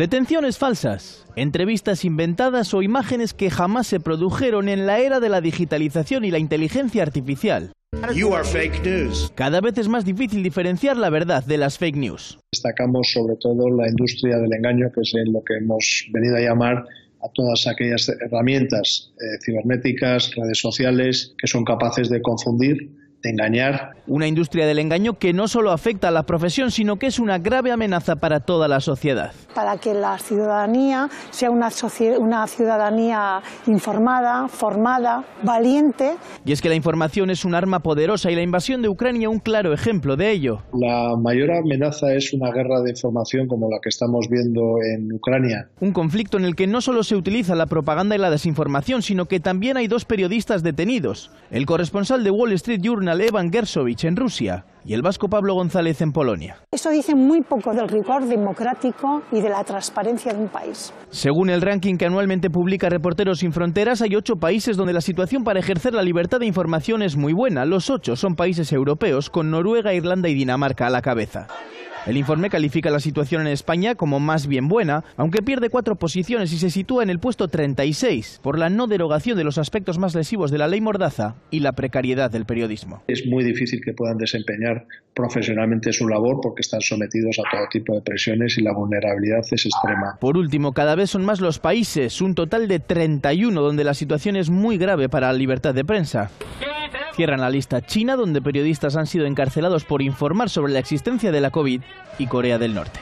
Detenciones falsas, entrevistas inventadas o imágenes que jamás se produjeron en la era de la digitalización y la inteligencia artificial. Cada vez es más difícil diferenciar la verdad de las fake news. Destacamos sobre todo la industria del engaño, que es lo que hemos venido a llamar a todas aquellas herramientas eh, cibernéticas, redes sociales, que son capaces de confundir de engañar. Una industria del engaño que no solo afecta a la profesión, sino que es una grave amenaza para toda la sociedad. Para que la ciudadanía sea una, una ciudadanía informada, formada, valiente. Y es que la información es un arma poderosa y la invasión de Ucrania un claro ejemplo de ello. La mayor amenaza es una guerra de información como la que estamos viendo en Ucrania. Un conflicto en el que no solo se utiliza la propaganda y la desinformación, sino que también hay dos periodistas detenidos. El corresponsal de Wall Street Journal Evan Gersovich en Rusia y el vasco Pablo González en Polonia. Eso dice muy poco del rigor democrático y de la transparencia de un país. Según el ranking que anualmente publica Reporteros sin Fronteras, hay ocho países donde la situación para ejercer la libertad de información es muy buena. Los ocho son países europeos, con Noruega, Irlanda y Dinamarca a la cabeza. El informe califica la situación en España como más bien buena, aunque pierde cuatro posiciones y se sitúa en el puesto 36 por la no derogación de los aspectos más lesivos de la ley Mordaza y la precariedad del periodismo. Es muy difícil que puedan desempeñar profesionalmente su labor porque están sometidos a todo tipo de presiones y la vulnerabilidad es extrema. Por último, cada vez son más los países, un total de 31 donde la situación es muy grave para la libertad de prensa. Cierran la lista China, donde periodistas han sido encarcelados por informar sobre la existencia de la COVID, y Corea del Norte.